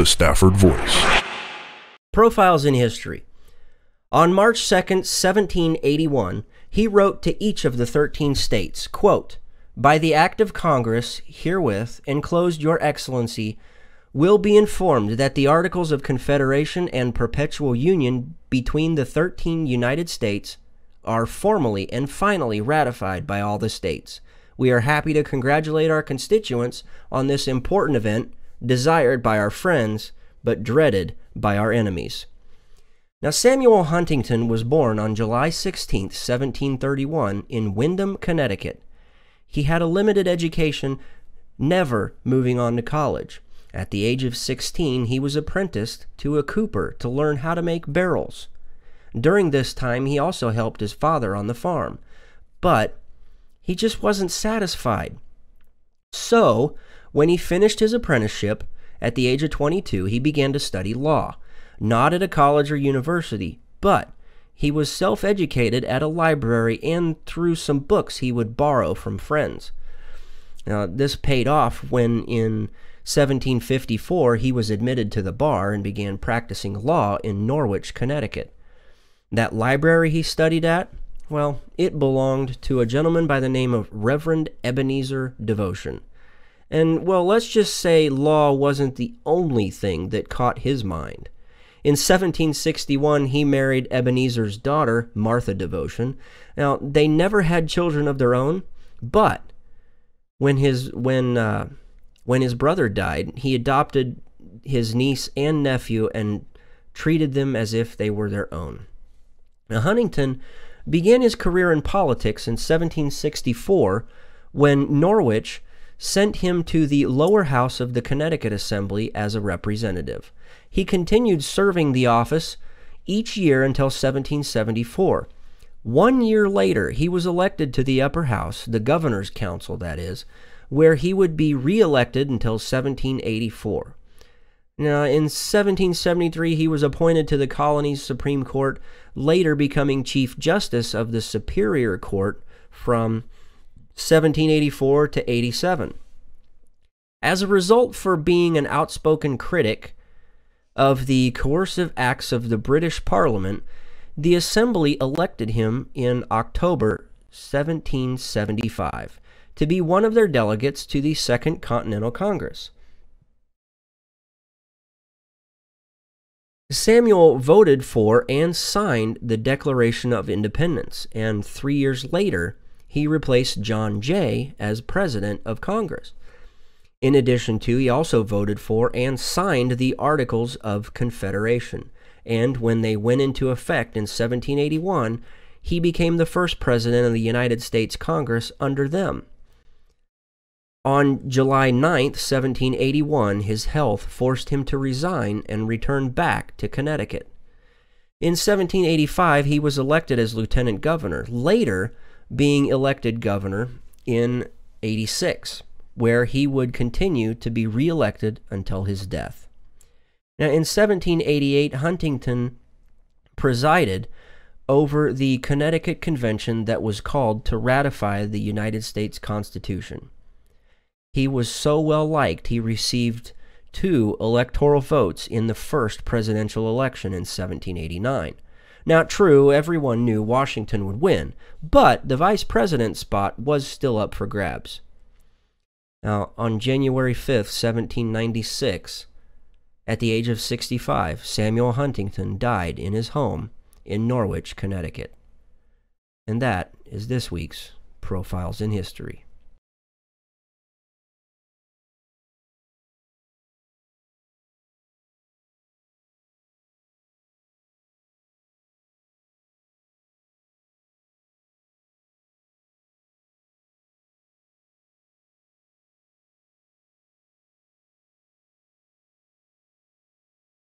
the Stafford Voice. Profiles in History. On March 2nd, 1781, he wrote to each of the 13 states, quote, By the act of Congress, herewith enclosed your excellency, will be informed that the Articles of Confederation and Perpetual Union between the 13 United States are formally and finally ratified by all the states. We are happy to congratulate our constituents on this important event, desired by our friends, but dreaded by our enemies. Now, Samuel Huntington was born on July 16, 1731, in Windham, Connecticut. He had a limited education, never moving on to college. At the age of 16, he was apprenticed to a cooper to learn how to make barrels. During this time, he also helped his father on the farm. But he just wasn't satisfied. So, when he finished his apprenticeship at the age of 22, he began to study law not at a college or university, but he was self educated at a library and through some books he would borrow from friends. Now, this paid off when in 1754 he was admitted to the bar and began practicing law in Norwich, Connecticut. That library he studied at, well, it belonged to a gentleman by the name of Reverend Ebenezer Devotion. And, well, let's just say law wasn't the only thing that caught his mind. In 1761, he married Ebenezer's daughter, Martha Devotion. Now, they never had children of their own, but when his when uh, when his brother died, he adopted his niece and nephew and treated them as if they were their own. Now, Huntington began his career in politics in 1764 when Norwich sent him to the lower house of the Connecticut Assembly as a representative. He continued serving the office each year until 1774. One year later, he was elected to the upper house, the governor's council, that is, where he would be reelected until 1784. Now, in 1773, he was appointed to the colony's Supreme Court, later becoming Chief Justice of the Superior Court from 1784 to 87. As a result for being an outspoken critic of the coercive acts of the British Parliament, the Assembly elected him in October 1775 to be one of their delegates to the Second Continental Congress. Samuel voted for and signed the Declaration of Independence, and three years later, he replaced John Jay as President of Congress. In addition to, he also voted for and signed the Articles of Confederation, and when they went into effect in 1781, he became the first president of the United States Congress under them. On July 9, 1781, his health forced him to resign and return back to Connecticut. In 1785, he was elected as lieutenant governor, later being elected governor in 86 where he would continue to be reelected until his death. Now, in 1788, Huntington presided over the Connecticut Convention that was called to ratify the United States Constitution. He was so well liked, he received two electoral votes in the first presidential election in 1789. Now, true, everyone knew Washington would win, but the vice president spot was still up for grabs. Now, on January 5th, 1796, at the age of 65, Samuel Huntington died in his home in Norwich, Connecticut. And that is this week's Profiles in History.